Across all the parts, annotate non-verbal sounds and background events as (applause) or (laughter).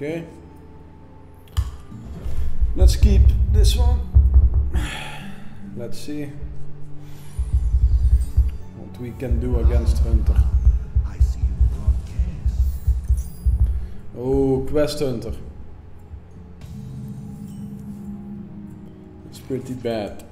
Okay. Let's keep this one. Let's see what we can do against Hunter. Oh, Quest Hunter. It's pretty bad.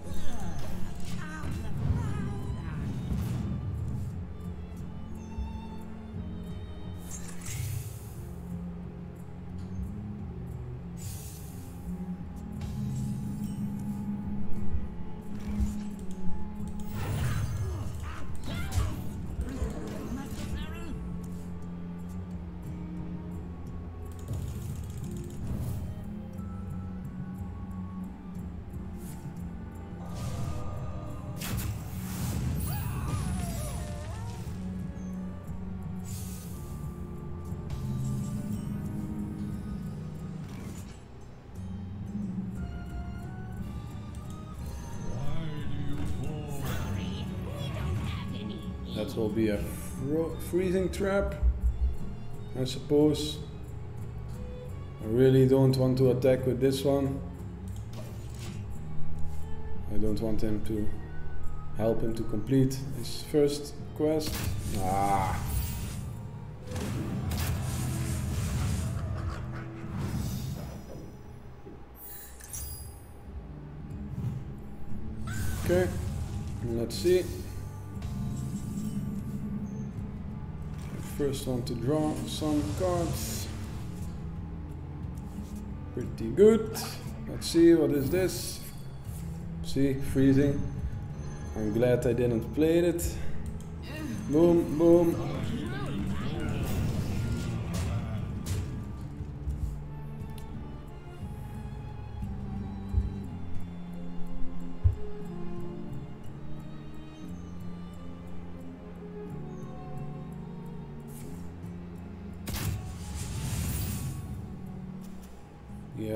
Will be a freezing trap, I suppose. I really don't want to attack with this one. I don't want him to help him to complete his first quest. Ah. Okay, let's see. First one to draw some cards. Pretty good. Let's see, what is this? See, freezing. I'm glad I didn't play it. Boom, boom.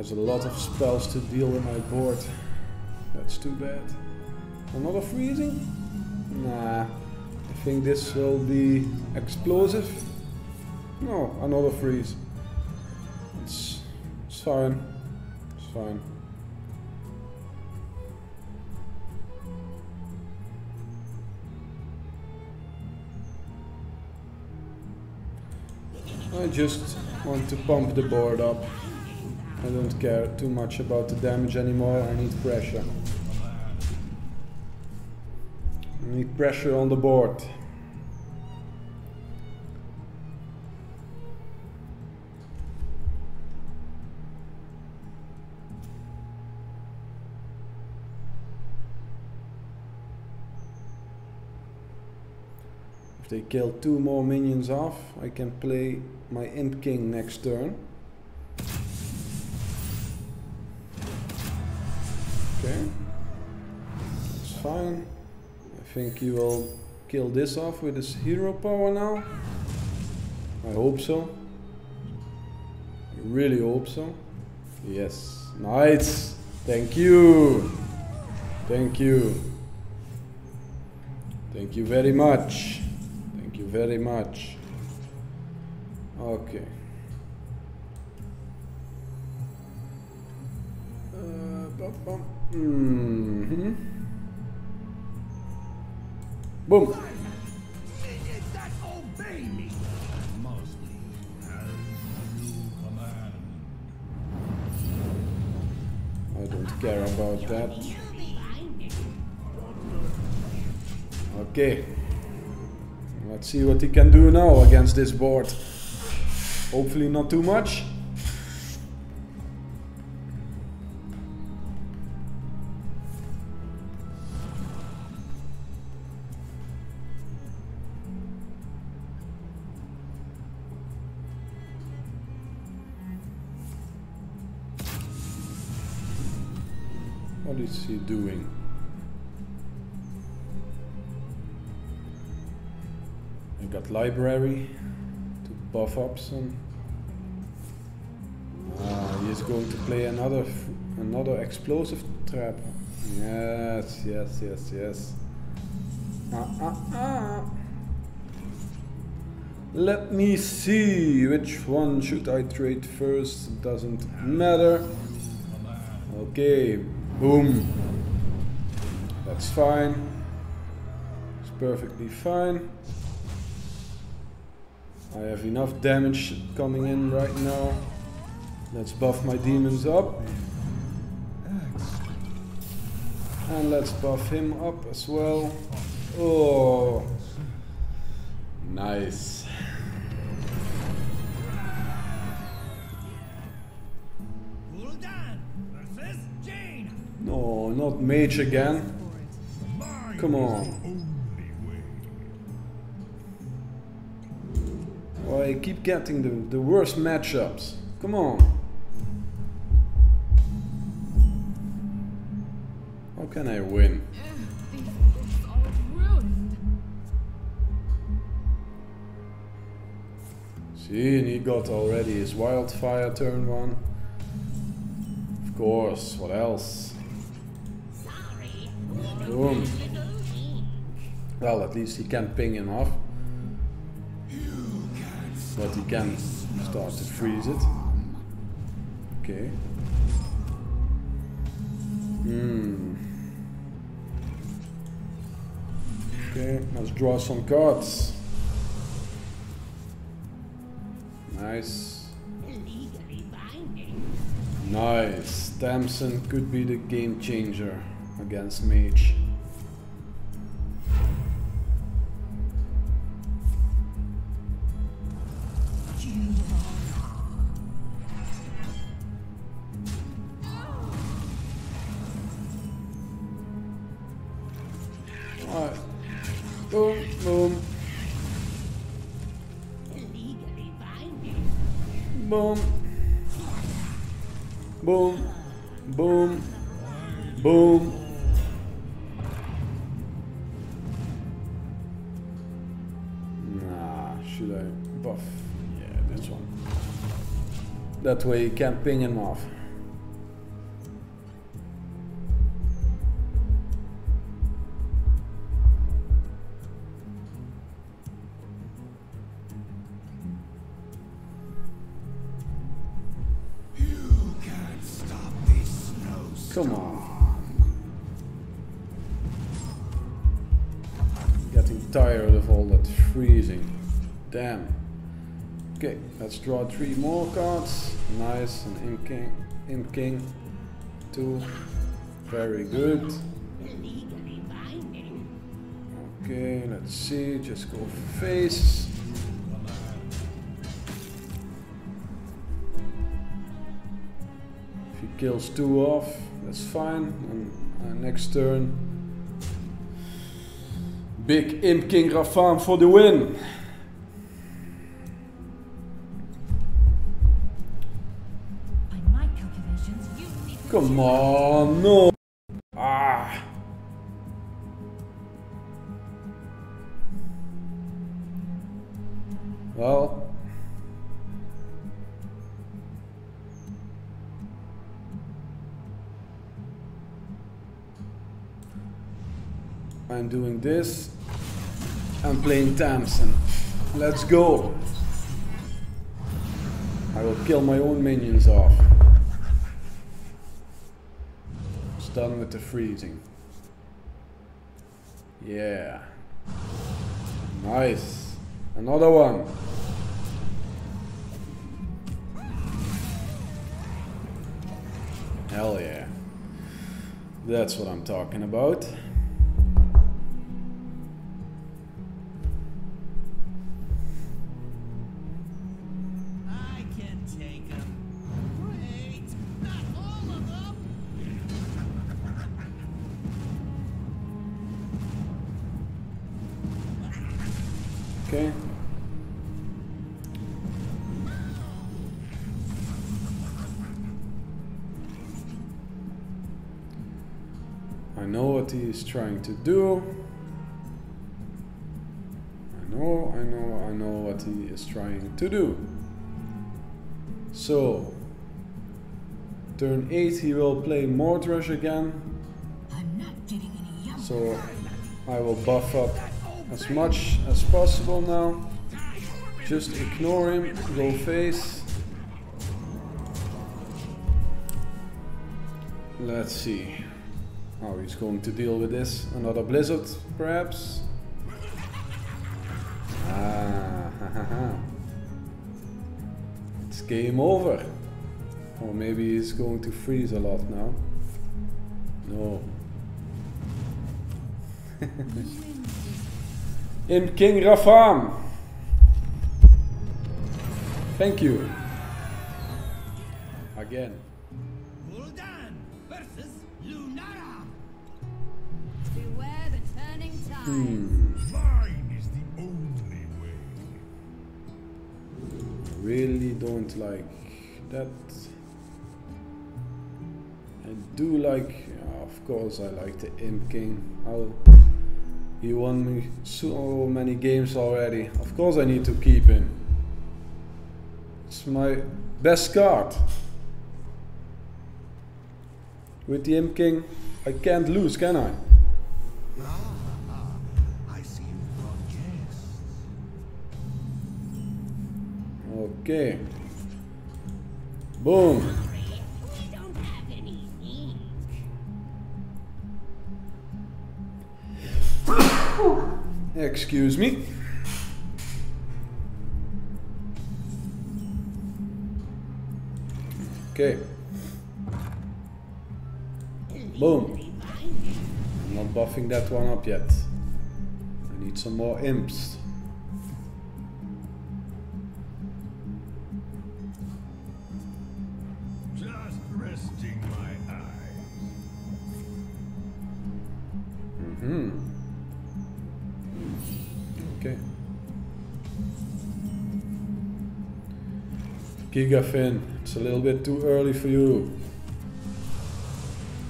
He has a lot of spells to deal with my board. That's too bad. Another freezing? Nah. I think this will be explosive. No, another freeze. It's, it's fine. It's fine. I just want to pump the board up. I don't care too much about the damage anymore, I need pressure. I need pressure on the board. If they kill two more minions off, I can play my Imp King next turn. Okay, that's fine. I think he will kill this off with his hero power now. I hope so. I really hope so. Yes, nice. Thank you. Thank you. Thank you very much. Thank you very much. Okay. Uh, bum, bum. Mhm. Boom. I don't care about that. Okay. Let's see what he can do now against this board. Hopefully not too much. What is he doing? I got library to buff up some. Ah, he is going to play another another explosive trap. Yes, yes, yes, yes. Ah, ah, ah. Let me see, which one should I trade first? Doesn't matter. Okay, boom. That's fine. It's perfectly fine. I have enough damage coming in right now. Let's buff my demons up. And let's buff him up as well. Oh, nice. Not mage again. Come on. Well, I keep getting the, the worst matchups. Come on. How can I win? See, and he got already his wildfire turn one. Of course, what else? Boom. Well, at least he can ping him off. But he can start to freeze it. Okay. Hmm. Okay, let's draw some cards. Nice. Nice. Tamsin could be the game changer against Mage. Alright. Boom, boom. Boom. Boom. Boom. Boom. That way you can't ping him off. You can't stop this snow Come on. Getting tired of all that freezing. Damn. Okay, let's draw three more cards. Nice, an Imp King. Imp King. Two. Very good. Okay, let's see. Just go face. If he kills two off, that's fine. And uh, next turn, big Imp King Rafaam for the win. Come on, no. Ah. Well. I'm doing this. I'm playing Tamsin. Let's go. I will kill my own minions off. Done with the freezing. Yeah. Nice. Another one. Hell yeah. That's what I'm talking about. Okay. I know what he is trying to do. I know, I know, I know what he is trying to do. So, turn 8 he will play Mordresh again. I'm not getting any. So, I will buff up as much as possible now. Just ignore him, go face. Let's see how he's going to deal with this. Another blizzard, perhaps? Ah. (laughs) It's game over. Or maybe he's going to freeze a lot now. No. (laughs) (laughs) Imp King Rafaam. Thank you. Again. Gul'dan versus Lunara. Beware the turning tide. Hmm. Mine is the only way. Really don't like that. I do like, of course, I like the Imp King. How he won me so many games already. Of course, I need to keep him. It's my best card. With the Imp King, I can't lose, can I? Ah, I see you brought guests. Okay. Boom. Excuse me. Okay. Boom. I'm not buffing that one up yet. I need some more imps. Okay. Gigafin, it's a little bit too early for you.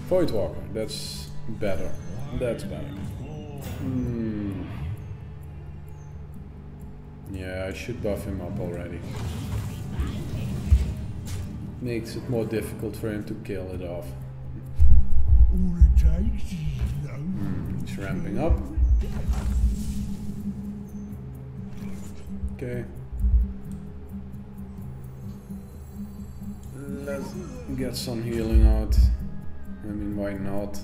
Voidwalker, that's better. That's better. Hmm. Yeah, I should buff him up already. Makes it more difficult for him to kill it off. All it takes is no. He's ramping up. Okay. Let's get some healing out. I mean, why not?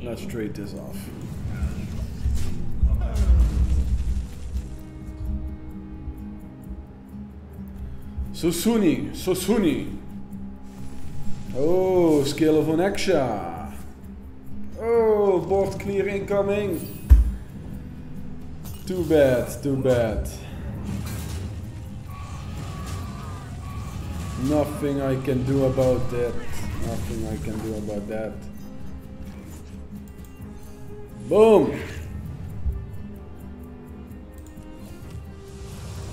Let's trade this off. Susuni, Susuni. Oh, Scale of an Onyxia. Oh, board clear incoming. Too bad, too bad. Nothing I can do about that. Nothing I can do about that. Boom!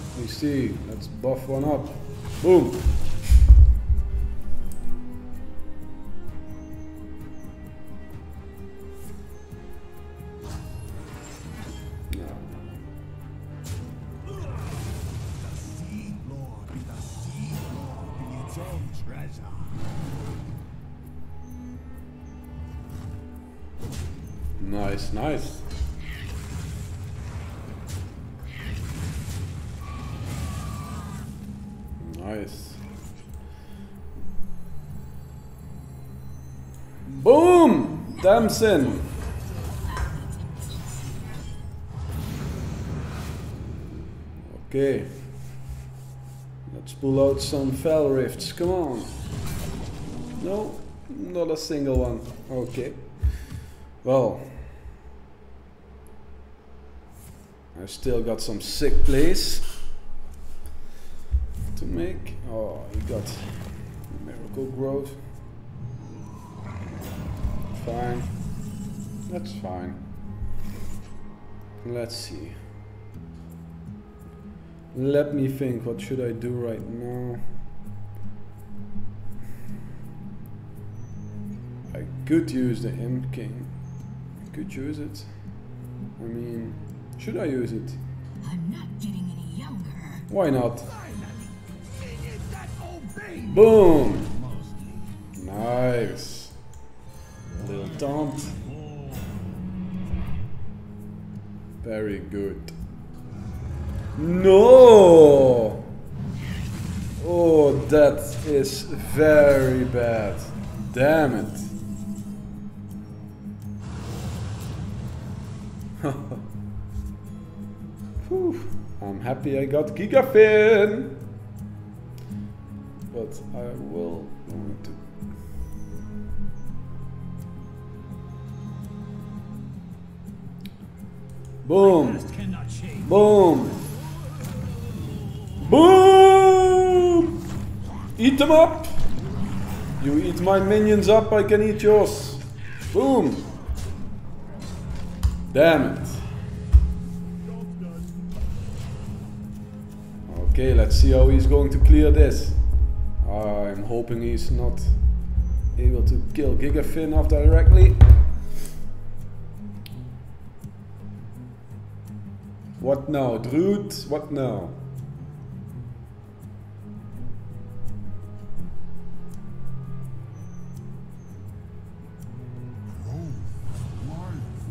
Let me see. Let's buff one up. Boom! Nice. Boom! Tamsin! Okay. Let's pull out some fell rifts. Come on. No, not a single one. Okay. Well, I've still got some sick plays make. Oh, you got miracle growth. Fine. That's fine. Let's see. Let me think. What should I do right now? I could use the Imp King. I could use it. I mean, should I use it? I'm not getting any younger. Why not? Boom! Nice. Little taunt. Very good. No! Oh, that is very bad. Damn it. (laughs) I'm happy I got Gigafin. But I will Boom! Past cannot change. Boom! Boom! Eat them up! You eat my minions up, I can eat yours. Boom! Damn it. Okay, let's see how he's going to clear this. Uh, I'm hoping he's not able to kill Gigafin off directly. What now, Druid? What now?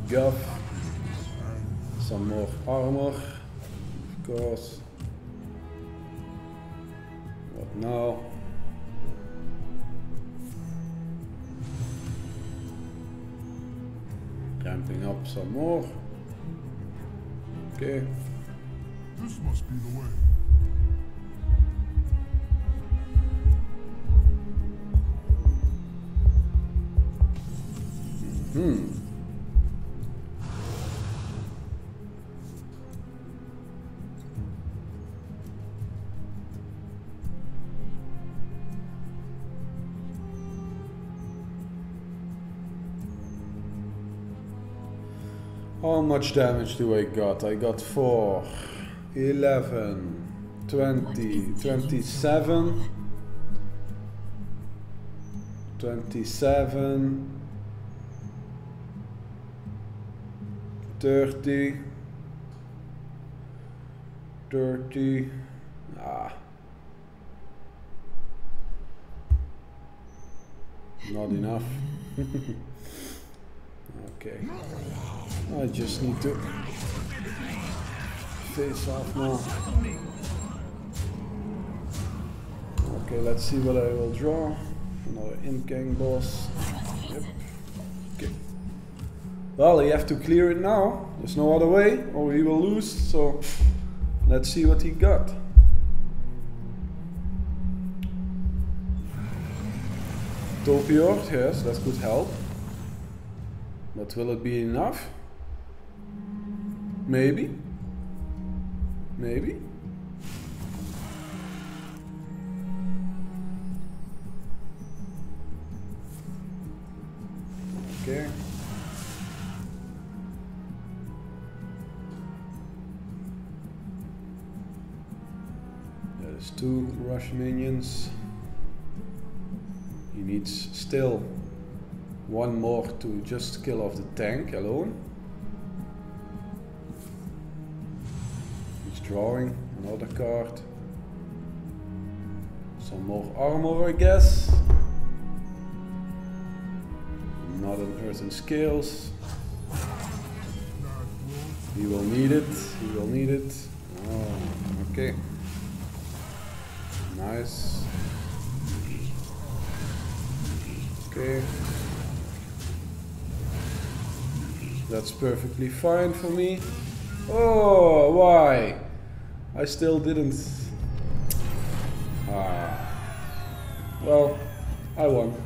Guff. Some more armor. Of course. What now? Ramping up some more. Okay. This must be the way. Hmm. How much damage do I got? I got 4, 11, 20, 27, 27, 30, 30, ah. Not enough. (laughs) okay. I just need to face off now. Okay, let's see what I will draw. Another Imp Gang Boss. Yep. Okay. Well, you have to clear it now. There's no other way, or he will lose. So let's see what he got. Topior, yes, that could help. But will it be enough? Maybe. Maybe. Okay. There's two rush minions. He needs still one more to just kill off the tank alone. Drawing another card. Some more armor, I guess. Not an earthen scales. He will need it. He will need it. Oh, okay. Nice. Okay. That's perfectly fine for me. Oh, why? I still didn't. Ah. Well, I won.